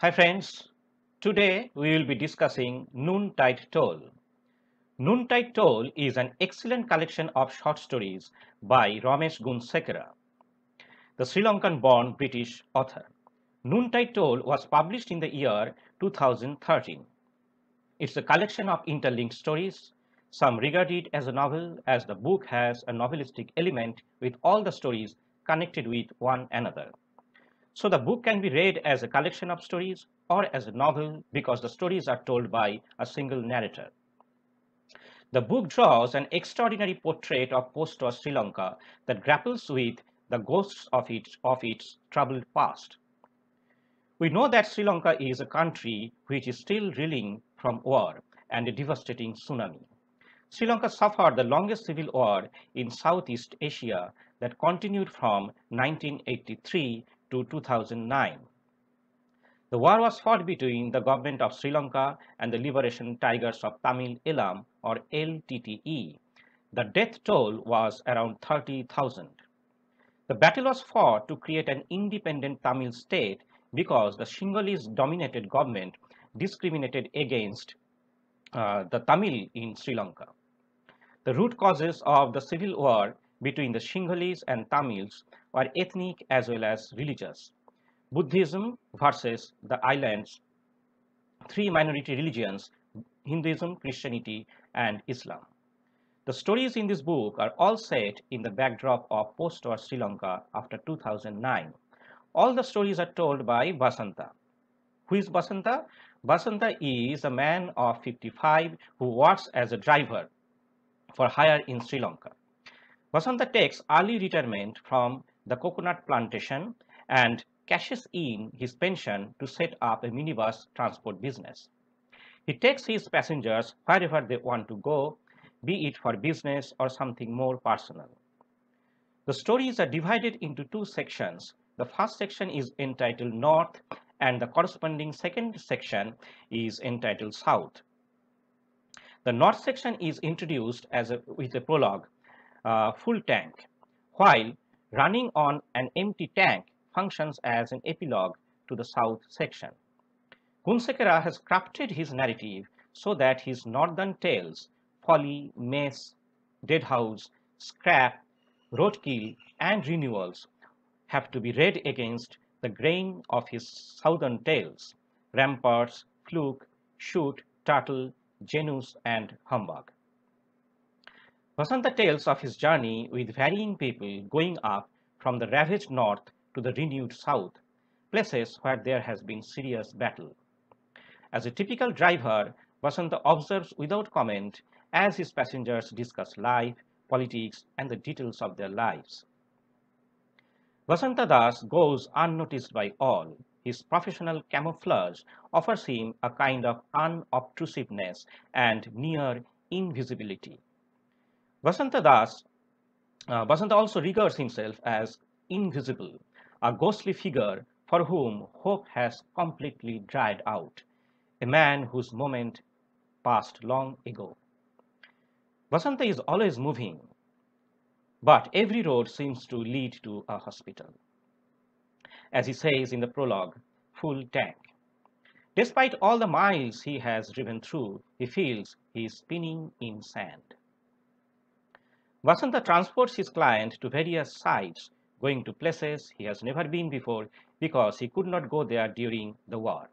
Hi friends, today we will be discussing Noontide Toll. Noontide Toll is an excellent collection of short stories by Romesh Gunesekera, the Sri Lankan born British author. Noontide Toll was published in the year 2013. It's a collection of interlinked stories. Some regard it as a novel as the book has a novelistic element with all the stories connected with one another. So the book can be read as a collection of stories or as a novel because the stories are told by a single narrator. The book draws an extraordinary portrait of post-war Sri Lanka that grapples with the ghosts of its, of its troubled past. We know that Sri Lanka is a country which is still reeling from war and a devastating tsunami. Sri Lanka suffered the longest civil war in Southeast Asia that continued from 1983 to 2009. The war was fought between the government of Sri Lanka and the Liberation Tigers of Tamil Eelam or LTTE. The death toll was around 30,000. The battle was fought to create an independent Tamil state because the Sinhalese dominated government discriminated against uh, the Tamil in Sri Lanka. The root causes of the civil war between the Sinhalese and Tamils were ethnic as well as religious. Buddhism versus the island's three minority religions, Hinduism, Christianity, and Islam. The stories in this book are all set in the backdrop of post-war Sri Lanka after 2009. All the stories are told by Basanta. Who is Basanta? Basanta is a man of 55 who works as a driver for hire in Sri Lanka. Basanta takes early retirement from the coconut plantation and cashes in his pension to set up a minibus transport business. He takes his passengers wherever they want to go, be it for business or something more personal. The stories are uh, divided into two sections. The first section is entitled North and the corresponding second section is entitled South. The North section is introduced as a, with a prologue uh, full tank, while running on an empty tank functions as an epilogue to the south section. Gunesekera has crafted his narrative so that his northern tales, folly, mess, Deadhouse, scrap, roadkill, and renewals have to be read against the grain of his southern tales, ramparts, fluke, shoot, turtle, Janus, and humbug. Basanta tells of his journey with varying people going up from the ravaged north to the renewed south, places where there has been serious battle. As a typical driver, Basanta observes without comment as his passengers discuss life, politics, and the details of their lives. Basanta Das goes unnoticed by all. His professional camouflage offers him a kind of unobtrusiveness and near invisibility. Basanta Das, uh, Basanta also regards himself as invisible, a ghostly figure for whom hope has completely dried out, a man whose moment passed long ago. Basanta is always moving, but every road seems to lead to a hospital. As he says in the prologue, full tank. Despite all the miles he has driven through, he feels he is spinning in sand. Basanta transports his client to various sites, going to places he has never been before because he could not go there during the war.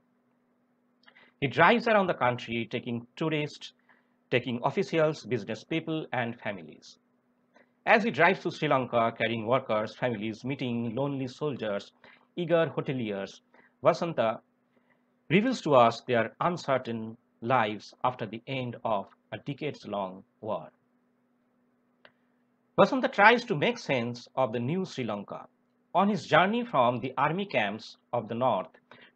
He drives around the country taking tourists, taking officials, business people, and families. As he drives to Sri Lanka carrying workers, families, meeting lonely soldiers, eager hoteliers, Basanta reveals to us their uncertain lives after the end of a decades-long war. Basanta tries to make sense of the new Sri Lanka. On his journey from the army camps of the north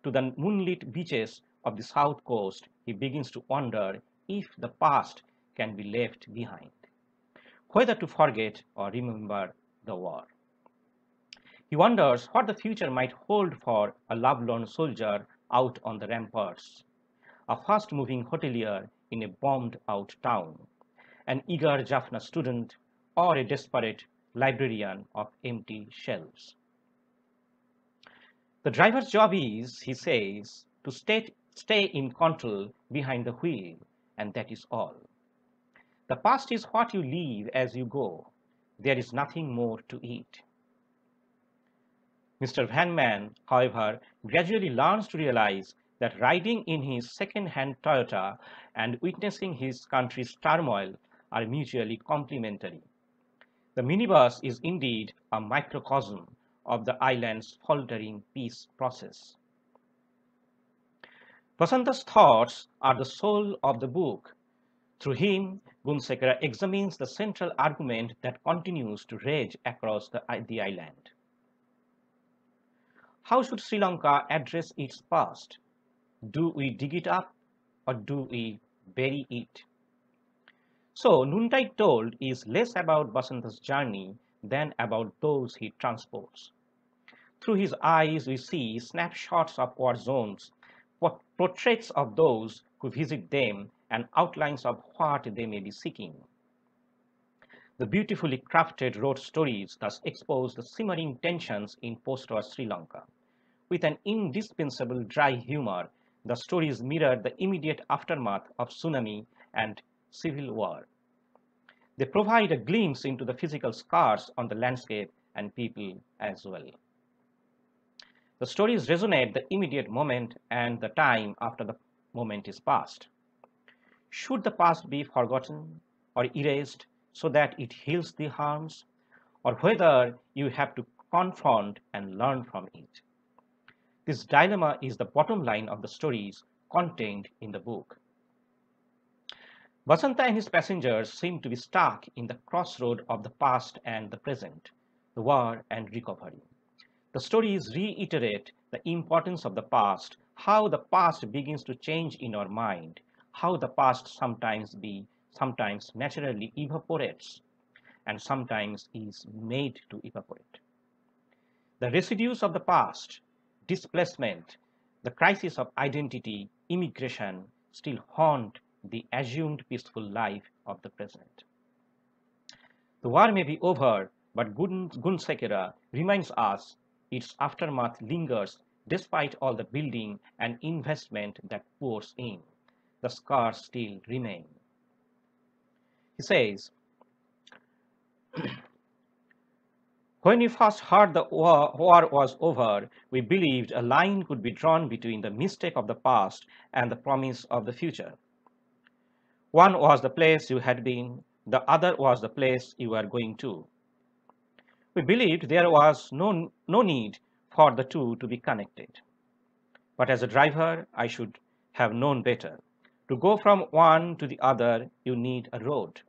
to the moonlit beaches of the south coast, he begins to wonder if the past can be left behind, whether to forget or remember the war. He wonders what the future might hold for a lovelorn soldier out on the ramparts, a fast-moving hotelier in a bombed-out town, an eager Jaffna student or a desperate librarian of empty shelves. The driver's job is, he says, to stay, stay in control behind the wheel, and that is all. The past is what you leave as you go. There is nothing more to it. Mr. Van Man, however, gradually learns to realize that riding in his second-hand Toyota and witnessing his country's turmoil are mutually complementary. The minibus is indeed a microcosm of the island's faltering peace process. Vasanta's thoughts are the soul of the book. Through him, Gunesekera examines the central argument that continues to rage across the, the island. How should Sri Lanka address its past? Do we dig it up or do we bury it? So, Noontide Toll is less about Basanta's journey than about those he transports. Through his eyes, we see snapshots of war zones, portraits of those who visit them, and outlines of what they may be seeking. The beautifully crafted road stories thus expose the simmering tensions in post-war Sri Lanka. With an indispensable dry humor, the stories mirror the immediate aftermath of tsunami and civil war. They provide a glimpse into the physical scars on the landscape and people as well. The stories resonate the immediate moment and the time after the moment is past. Should the past be forgotten or erased so that it heals the harms, or whether you have to confront and learn from it? This dilemma is the bottom line of the stories contained in the book. Vasanta and his passengers seem to be stuck in the crossroad of the past and the present, the war and recovery. The stories reiterate the importance of the past, how the past begins to change in our mind, how the past sometimes be sometimes naturally evaporates and sometimes is made to evaporate. The residues of the past, displacement, the crisis of identity, immigration still haunt the assumed peaceful life of the present. The war may be over, but Gun Gunesekera reminds us its aftermath lingers despite all the building and investment that pours in. The scars still remain. He says, When we first heard the war, war, was over, we believed a line could be drawn between the mistake of the past and the promise of the future. One was the place you had been, the other was the place you were going to. We believed there was no, no need for the two to be connected. But as a driver, I should have known better. To go from one to the other, you need a road.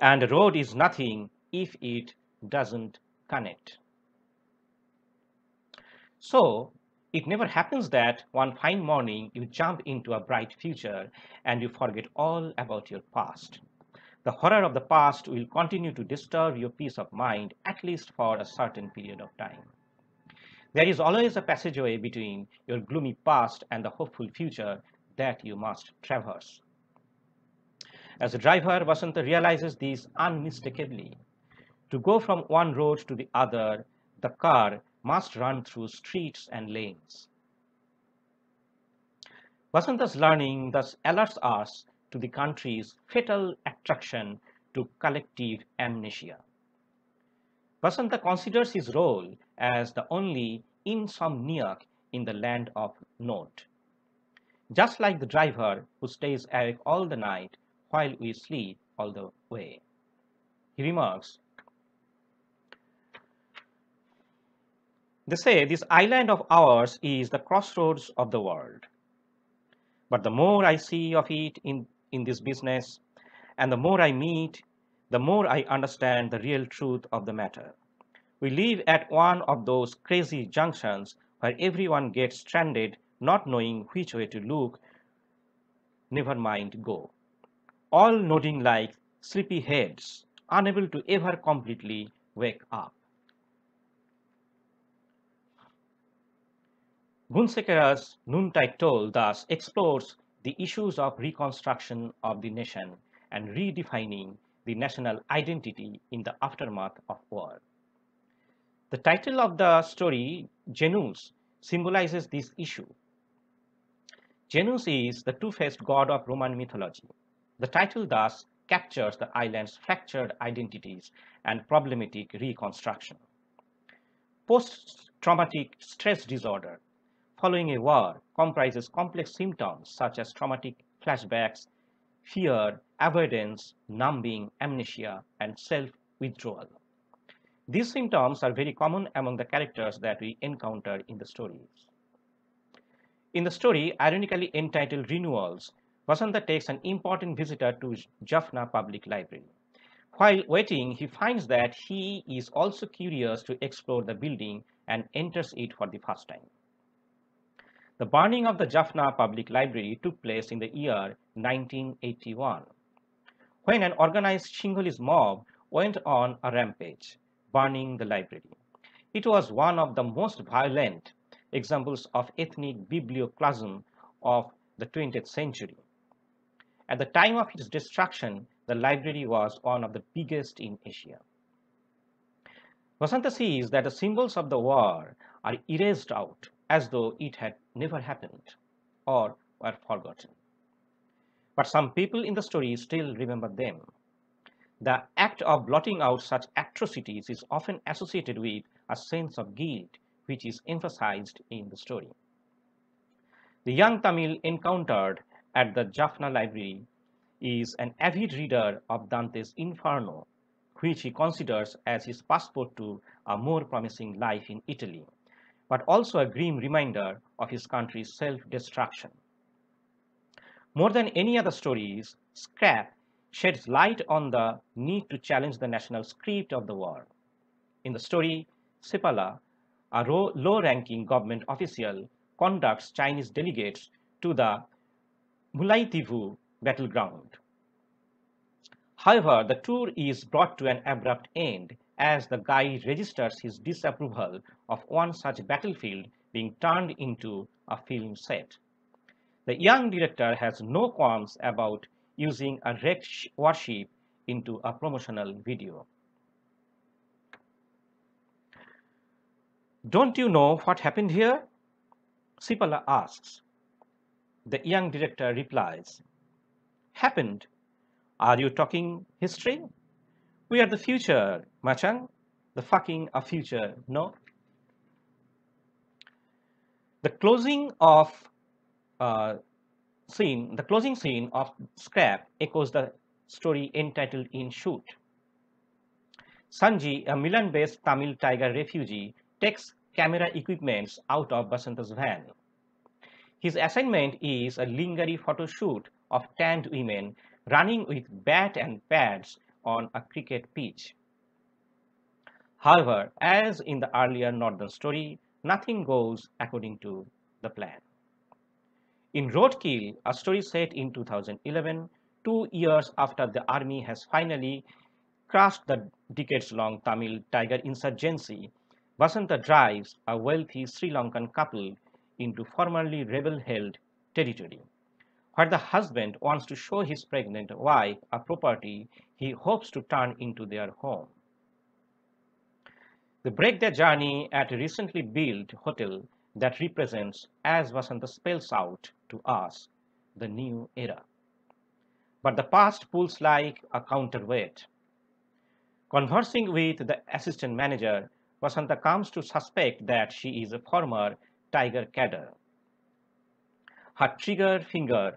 And a road is nothing if it doesn't connect. So, it never happens that one fine morning you jump into a bright future and you forget all about your past. The horror of the past will continue to disturb your peace of mind, at least for a certain period of time. There is always a passageway between your gloomy past and the hopeful future that you must traverse. As a driver, Vasanta realizes this unmistakably. To go from one road to the other, the car must run through streets and lanes. Vasanta's learning thus alerts us to the country's fatal attraction to collective amnesia. Vasanta considers his role as the only insomniac in the land of Nod. Just like the driver who stays awake all the night while we sleep all the way. He remarks, They say this island of ours is the crossroads of the world. But the more I see of it in in this business, and the more I meet, the more I understand the real truth of the matter. We live at one of those crazy junctions where everyone gets stranded, not knowing which way to look, never mind go. All nodding like sleepy heads, unable to ever completely wake up. Gunesekera's Noontide Toll thus explores the issues of reconstruction of the nation and redefining the national identity in the aftermath of war. The title of the story, Janus, symbolizes this issue. Janus is the two-faced god of Roman mythology. The title thus captures the island's fractured identities and problematic reconstruction. Post-traumatic stress disorder following a war comprises complex symptoms such as traumatic flashbacks, fear, avoidance, numbing, amnesia, and self-withdrawal. These symptoms are very common among the characters that we encounter in the stories. In the story, ironically entitled Renewals, Vasanta takes an important visitor to Jaffna Public Library. While waiting, he finds that he is also curious to explore the building and enters it for the first time. The burning of the Jaffna Public Library took place in the year 1981, when an organized Sinhalese mob went on a rampage, burning the library. It was one of the most violent examples of ethnic biblioclasm of the 20th century. At the time of its destruction, the library was one of the biggest in Asia. Vasanta sees that the symbols of the war are erased out as though it had never happened or were forgotten. But some people in the story still remember them. The act of blotting out such atrocities is often associated with a sense of guilt, which is emphasized in the story. The young Tamil encountered at the Jaffna Library is an avid reader of Dante's Inferno, which he considers as his passport to a more promising life in Italy, but also a grim reminder of his country's self-destruction. More than any other stories, Scrap sheds light on the need to challenge the national script of the war. In the story, Sipala, a low-ranking government official, conducts Chinese delegates to the Mullaitivu battleground. However, the tour is brought to an abrupt end as the guy registers his disapproval of one such battlefield being turned into a film set. The young director has no qualms about using a wrecked warship into a promotional video. Don't you know what happened here? Sipala asks. The young director replies, Happened. Are you talking history? We are the future, Machang. The fucking a future, no? The closing of uh, scene, the closing scene of Scrap echoes the story entitled In Shoot. Sanji, a Milan-based Tamil tiger refugee, takes camera equipments out of Basanta's van. His assignment is a lingari photo shoot of tanned women running with bat and pads on a cricket pitch. However, as in the earlier northern story, nothing goes according to the plan. In Roadkill, a story set in 2011, two years after the army has finally crushed the decades-long Tamil tiger insurgency, Vasanta drives a wealthy Sri Lankan couple into formerly rebel-held territory, where the husband wants to show his pregnant wife a property he hopes to turn into their home. They break their journey at a recently built hotel that represents, as Vasanta spells out to us, the new era. But the past pulls like a counterweight. Conversing with the assistant manager, Vasanta comes to suspect that she is a former tiger cadre. Her trigger finger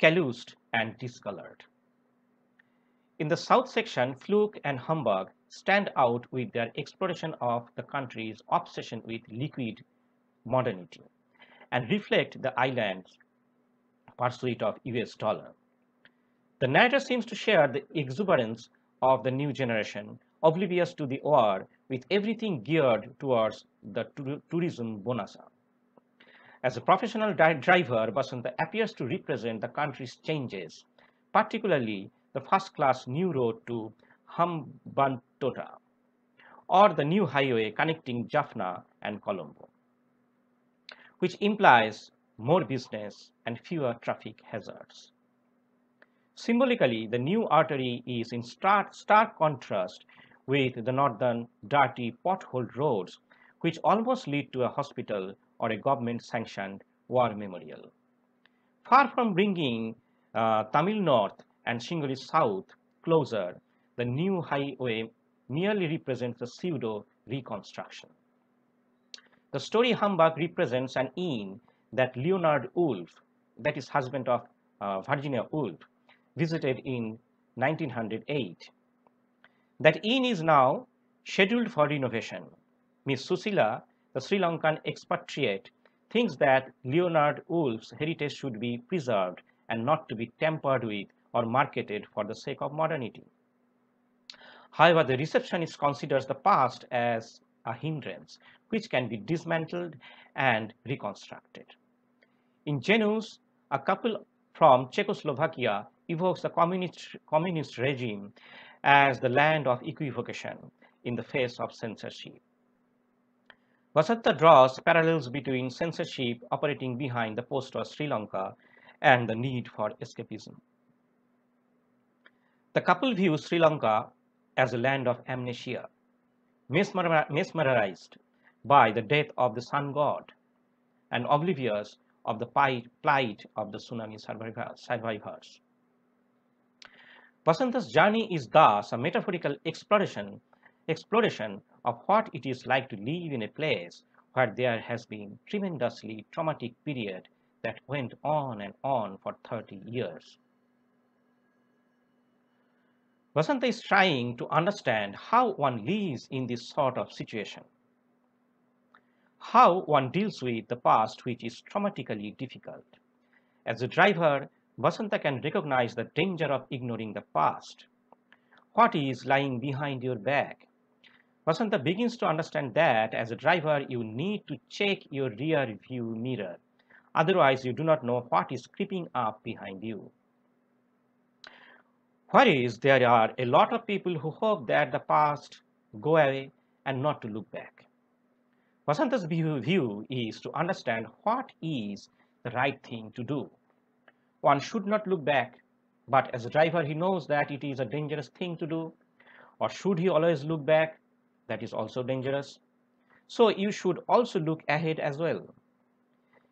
calloused and discolored. In the south section, Fluke and Humbug stand out with their exploration of the country's obsession with liquid modernity and reflect the island's pursuit of US dollar. The narrator seems to share the exuberance of the new generation, oblivious to the war, with everything geared towards the tourism bonanza. As a professional driver, Basanta appears to represent the country's changes, particularly the first-class new road to Hambantota, or the new highway connecting Jaffna and Colombo, which implies more business and fewer traffic hazards. Symbolically, the new artery is in stark, stark contrast with the northern dirty pothole roads, which almost lead to a hospital or a government-sanctioned War Memorial. Far from bringing uh, Tamil North and Singoli South closer, the new highway merely represents a pseudo reconstruction. The story humbug represents an inn that Leonard Woolf, that is husband of uh, Virginia Woolf, visited in 1908. That inn is now scheduled for renovation. Miss Susila, the Sri Lankan expatriate, thinks that Leonard Woolf's heritage should be preserved and not to be tampered with or marketed for the sake of modernity. However, the receptionist considers the past as a hindrance which can be dismantled and reconstructed. In Janus, a couple from Czechoslovakia evokes the communist, communist regime as the land of equivocation in the face of censorship. Vasanta draws parallels between censorship operating behind the post-war Sri Lanka and the need for escapism. The couple views Sri Lanka as a land of amnesia, mesmerized by the death of the sun god and oblivious of the plight of the tsunami survivors. Vasanta's journey is thus a metaphorical exploration, exploration of what it is like to live in a place where there has been tremendously traumatic period that went on and on for 30 years. Vasanta is trying to understand how one lives in this sort of situation how one deals with the past which is traumatically difficult. As a driver, Vasanta can recognize the danger of ignoring the past. What is lying behind your back? Vasanta begins to understand that as a driver, you need to check your rear view mirror. Otherwise, you do not know what is creeping up behind you. Whereas there are a lot of people who hope that the past go away and not to look back. Vasanta's view is to understand what is the right thing to do. One should not look back, but as a driver, he knows that it is a dangerous thing to do. Or should he always look back? That is also dangerous. So you should also look ahead as well.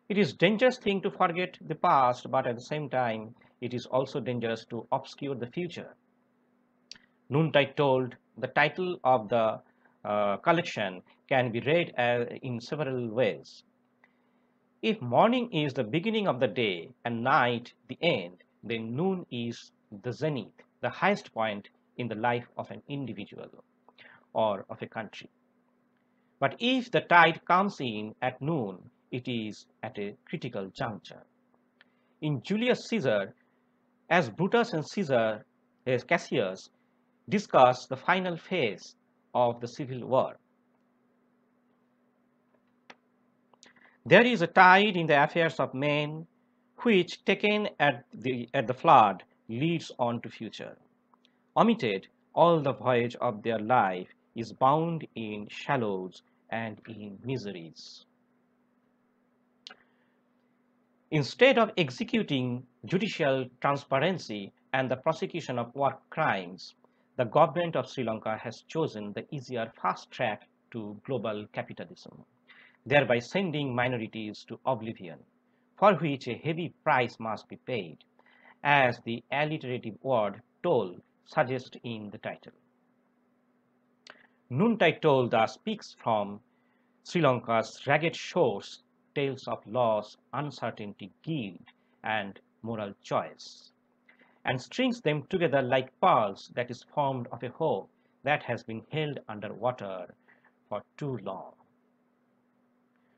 It is dangerous thing to forget the past, but at the same time, it is also dangerous to obscure the future. Noontide Toll the title of the uh, collection can be read as, in several ways. If morning is the beginning of the day and night the end, then noon is the zenith, the highest point in the life of an individual or of a country. But if the tide comes in at noon, it is at a critical juncture. In Julius Caesar, as Brutus and Caesar, as Cassius, discuss the final phase of the Civil War. There is a tide in the affairs of men which, taken at the, at the flood, leads on to future. Omitted, all the voyage of their life is bound in shallows and in miseries. Instead of executing judicial transparency and the prosecution of war crimes, the government of Sri Lanka has chosen the easier fast track to global capitalism, thereby sending minorities to oblivion, for which a heavy price must be paid, as the alliterative word toll suggests in the title. Toll thus speaks from Sri Lanka's ragged shores, tales of loss, uncertainty, guilt, and moral choice and strings them together like pearls that is formed of a hope that has been held under water for too long.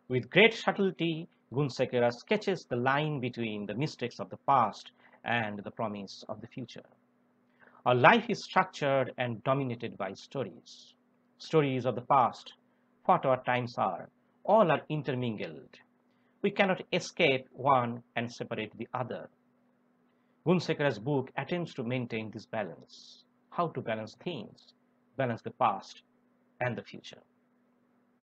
With great subtlety, Gunesekera sketches the line between the mistakes of the past and the promise of the future. Our life is structured and dominated by stories. Stories of the past, what our times are, all are intermingled. We cannot escape one and separate the other. Gunesekera's book attempts to maintain this balance, how to balance things, balance the past and the future.